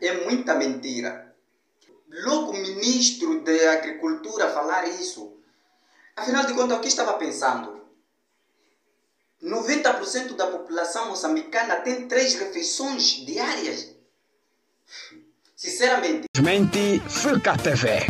é muita mentira. Logo o ministro da Agricultura falar isso. Afinal de contas, o que estava pensando? 90% da população moçambicana tem três refeições diárias. Sinceramente. Mente Fica TV.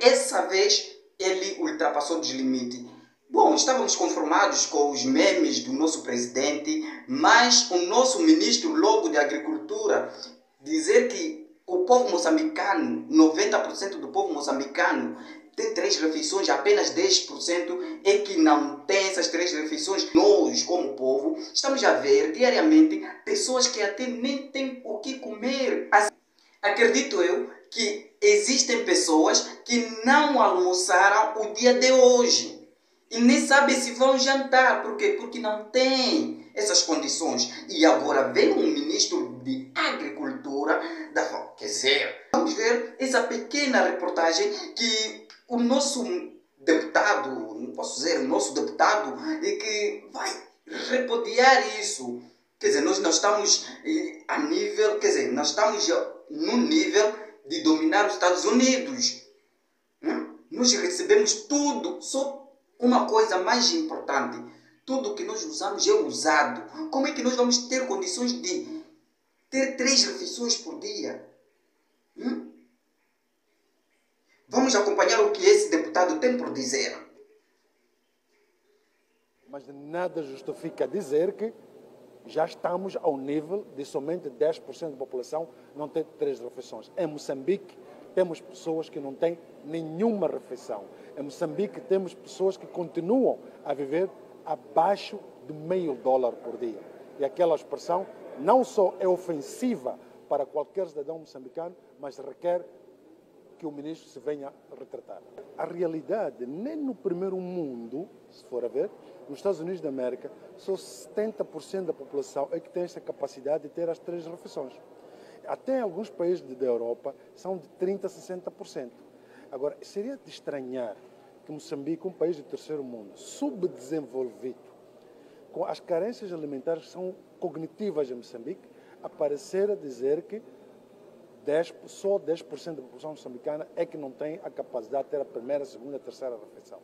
Essa vez ele ultrapassou os limites. Bom, estávamos conformados com os memes do nosso presidente, mas o nosso ministro logo de Agricultura dizer que o povo moçambicano, 90% do povo moçambicano tem três refeições, apenas 10% é que não tem essas três refeições. Nós, como povo, estamos a ver diariamente pessoas que até nem têm o que comer. Acredito eu que existem pessoas que não almoçaram o dia de hoje e nem sabem se vão jantar. Por quê? Porque não tem essas condições. E agora vem um ministro de Agricultura da Quer dizer, vamos ver essa pequena reportagem que o nosso deputado, não posso dizer o nosso deputado, é que vai repudiar isso. Quer dizer, nós não estamos eh, a nível, quer dizer, nós estamos no nível de dominar os Estados Unidos. Hum? Nós recebemos tudo, só uma coisa mais importante. Tudo que nós usamos é usado. Como é que nós vamos ter condições de ter três refeições por dia? Hum? Vamos acompanhar o que esse deputado tem por dizer. Mas nada justifica dizer que já estamos ao nível de somente 10% da população não ter três refeições. Em Moçambique, temos pessoas que não têm nenhuma refeição. Em Moçambique, temos pessoas que continuam a viver abaixo de meio dólar por dia. E aquela expressão não só é ofensiva para qualquer cidadão moçambicano, mas requer que o ministro se venha retratar. A realidade, nem no primeiro mundo, se for a ver, nos Estados Unidos da América, só 70% da população é que tem essa capacidade de ter as três refeições. Até alguns países da Europa são de 30% a 60%. Agora, seria de estranhar que Moçambique, um país de terceiro mundo, subdesenvolvido, com as carências alimentares que são cognitivas em Moçambique, aparecer a dizer que 10, só 10% da população moçambicana é que não tem a capacidade de ter a primeira, a segunda, a terceira refeição.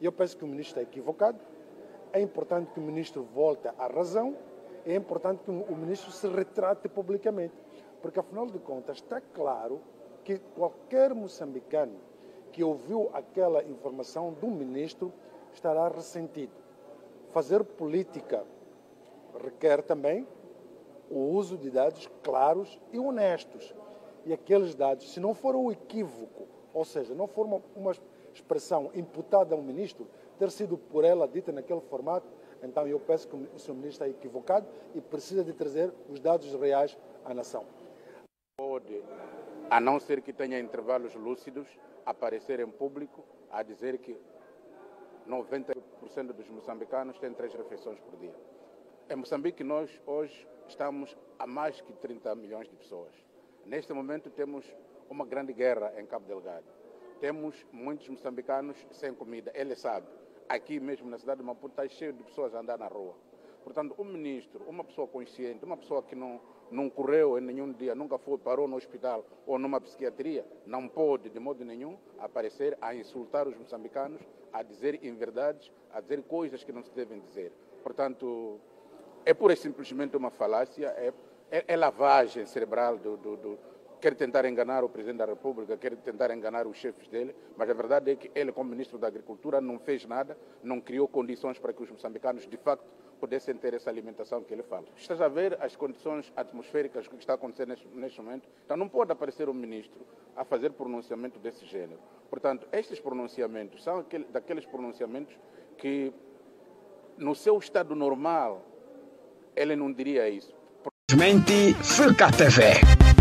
E eu penso que o ministro está equivocado. É importante que o ministro volte à razão. É importante que o ministro se retrate publicamente. Porque, afinal de contas, está claro que qualquer moçambicano que ouviu aquela informação do ministro estará ressentido. Fazer política requer também o uso de dados claros e honestos. E aqueles dados, se não for um equívoco, ou seja, não for uma, uma expressão imputada ao ministro, ter sido por ela dita naquele formato, então eu peço que o senhor ministro está equivocado e precisa de trazer os dados reais à nação. Pode, a não ser que tenha intervalos lúcidos, aparecer em público a dizer que 90% dos moçambicanos têm três refeições por dia. Em Moçambique, nós hoje estamos a mais que 30 milhões de pessoas. Neste momento, temos uma grande guerra em Cabo Delgado. Temos muitos moçambicanos sem comida. Ele sabe. Aqui mesmo na cidade de Maputo está cheio de pessoas a andar na rua. Portanto, um ministro, uma pessoa consciente, uma pessoa que não, não correu em nenhum dia, nunca foi, parou no hospital ou numa psiquiatria, não pode, de modo nenhum, aparecer a insultar os moçambicanos, a dizer inverdades, a dizer coisas que não se devem dizer. Portanto, é pura e simplesmente uma falácia, é, é, é lavagem cerebral do, do, do, quer tentar enganar o Presidente da República, quer tentar enganar os chefes dele, mas a verdade é que ele, como Ministro da Agricultura, não fez nada, não criou condições para que os moçambicanos, de facto, pudessem ter essa alimentação que ele fala. Estás a ver as condições atmosféricas que está acontecendo neste, neste momento? Então não pode aparecer um ministro a fazer pronunciamento desse gênero. Portanto, estes pronunciamentos são aquele, daqueles pronunciamentos que, no seu estado normal, ele não diria isso. Mente Fica TV.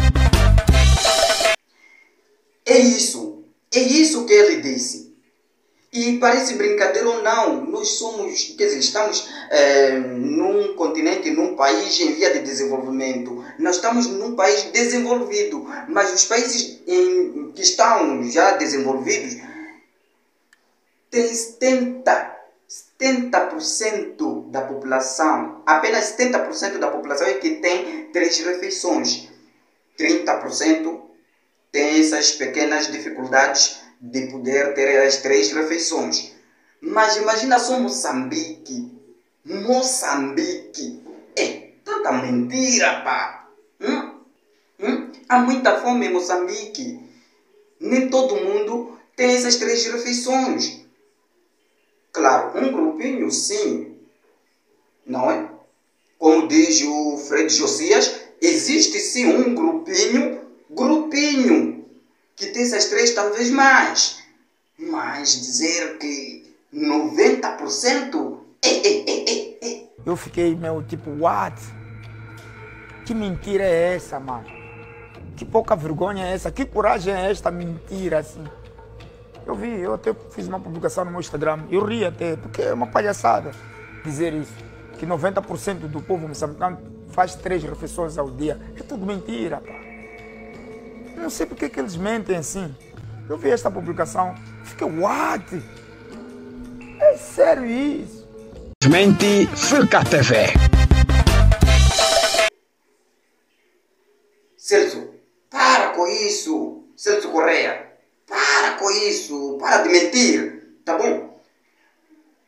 É isso. É isso que ele disse. E parece brincadeira ou não, nós somos, quer dizer, estamos é, num continente, num país em via de desenvolvimento. Nós estamos num país desenvolvido, mas os países em, que estão já desenvolvidos têm 70 70% da população, apenas 70% da população é que tem três refeições. 30% tem essas pequenas dificuldades de poder ter as três refeições. Mas imagina só Moçambique. Moçambique. É tanta mentira, pá. Hum? Hum? Há muita fome em Moçambique. Nem todo mundo tem essas três refeições. Claro, um grupinho sim, não é? Como diz o Fred Josias, existe sim um grupinho, essas três, talvez mais. Mas dizer que 90% é, é, é, é, Eu fiquei meio tipo, what? Que mentira é essa, mano? Que pouca vergonha é essa? Que coragem é esta mentira assim? Eu vi, eu até fiz uma publicação no meu Instagram, eu ri até, porque é uma palhaçada dizer isso. Que 90% do povo moçambicano faz três refeições ao dia. É tudo mentira, pá. Não sei porque que eles mentem assim. Eu vi esta publicação, fiquei, what? É sério isso? Mente Fuca TV. Celso, para com isso. Celso Correia, para com isso. Para de mentir, tá bom?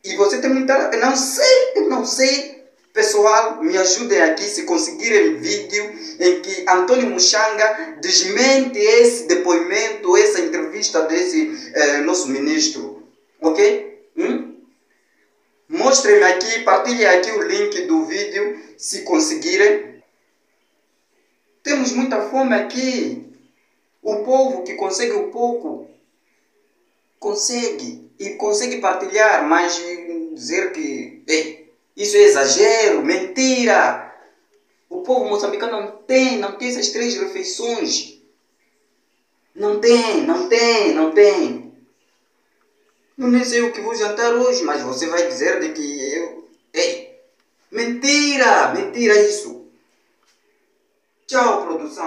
E você tem muita. Eu não sei, eu não sei. Pessoal, me ajudem aqui se conseguirem vídeo em que Antônio Muxanga desmente esse depoimento, essa entrevista desse eh, nosso ministro. Ok? Hum? Mostrem-me aqui, partilhem aqui o link do vídeo se conseguirem. Temos muita fome aqui. O povo que consegue o pouco consegue e consegue partilhar, mas dizer que ei, isso é exagero, mentira. O povo moçambicano não tem, não tem essas três refeições. Não tem, não tem, não tem. Eu nem sei o que vou jantar hoje, mas você vai dizer de que eu. Ei! Mentira! Mentira isso! Tchau, produção!